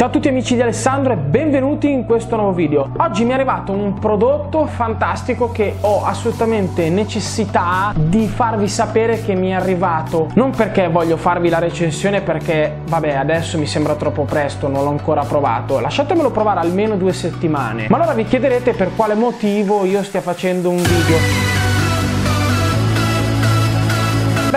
Ciao a tutti amici di Alessandro e benvenuti in questo nuovo video. Oggi mi è arrivato un prodotto fantastico che ho assolutamente necessità di farvi sapere che mi è arrivato. Non perché voglio farvi la recensione perché vabbè adesso mi sembra troppo presto, non l'ho ancora provato. Lasciatemelo provare almeno due settimane. Ma allora vi chiederete per quale motivo io stia facendo un video.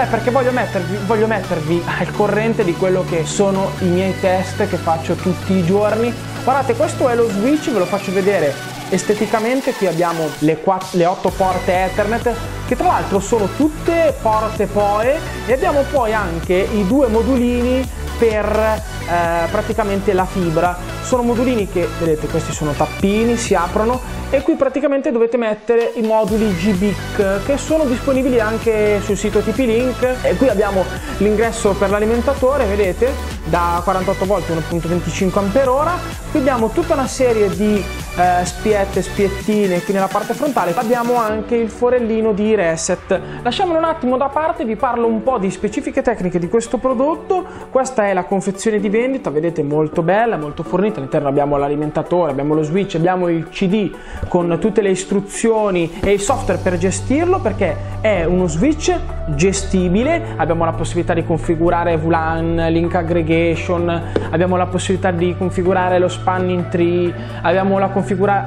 Beh, perché voglio mettervi, voglio mettervi, al corrente di quello che sono i miei test che faccio tutti i giorni. Guardate, questo è lo switch, ve lo faccio vedere esteticamente. Qui abbiamo le, 4, le 8 porte Ethernet, che tra l'altro sono tutte porte PoE, e abbiamo poi anche i due modulini per eh, praticamente la fibra. Sono modulini che, vedete, questi sono tappini, si aprono e qui praticamente dovete mettere i moduli GBIC che sono disponibili anche sul sito TP-Link e qui abbiamo l'ingresso per l'alimentatore vedete da 48 volt 1.25 Ah qui abbiamo tutta una serie di eh, spiette, spiettine qui nella parte frontale abbiamo anche il forellino di reset. Lasciamolo un attimo da parte vi parlo un po' di specifiche tecniche di questo prodotto. Questa è la confezione di vendita vedete molto bella molto fornita all'interno abbiamo l'alimentatore abbiamo lo switch abbiamo il CD con tutte le istruzioni e il software per gestirlo perché è uno switch gestibile, abbiamo la possibilità di configurare VLAN, link aggregation, abbiamo la possibilità di configurare lo spanning tree, abbiamo la,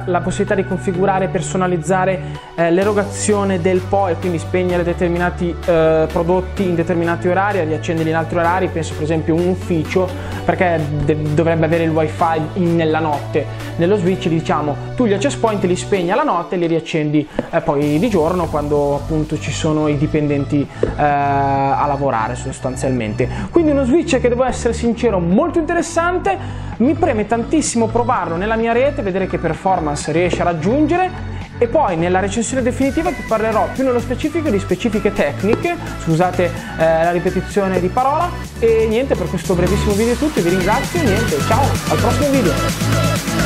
la possibilità di configurare e personalizzare eh, l'erogazione del PO e quindi spegnere determinati eh, prodotti in determinati orari riaccenderli in altri orari, penso per esempio un ufficio perché dovrebbe avere il wifi in, nella notte, nello switch diciamo tu gli access point li spegni alla notte e li riaccendi eh, poi di giorno quando appunto ci sono i dipendenti eh, a lavorare sostanzialmente. Quindi uno switch che devo essere sincero molto interessante, mi preme tantissimo provarlo nella mia rete, vedere che performance riesce a raggiungere e poi nella recensione definitiva vi parlerò più nello specifico di specifiche tecniche, scusate eh, la ripetizione di parola e niente per questo brevissimo video è tutto, vi ringrazio niente, ciao, al prossimo video!